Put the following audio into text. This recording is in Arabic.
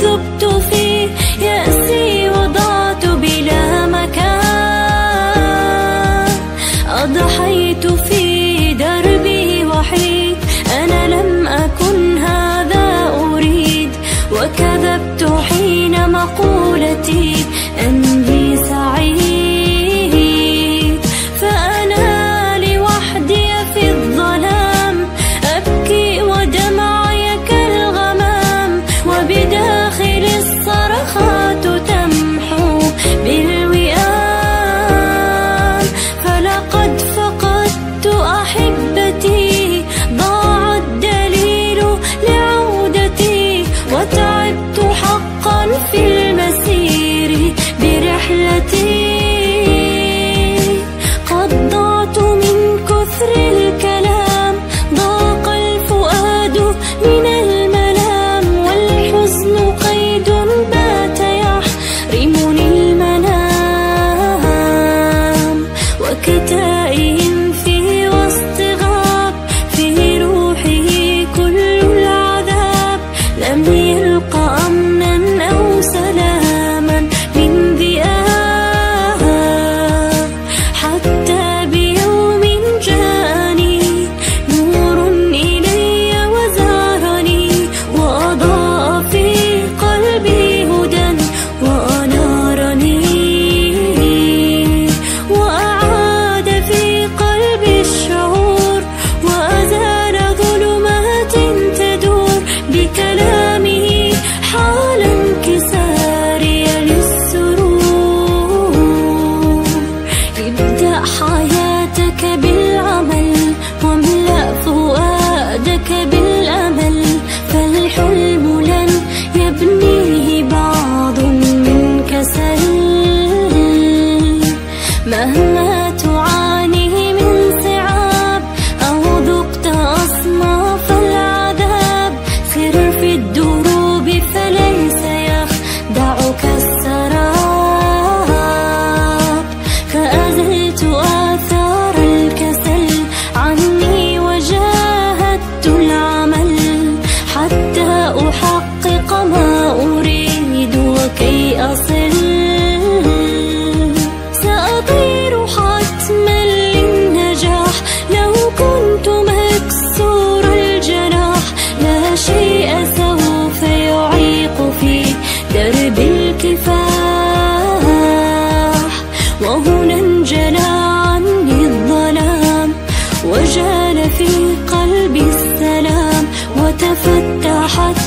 قد فلقد فقدت أحبتي لم يلق 好。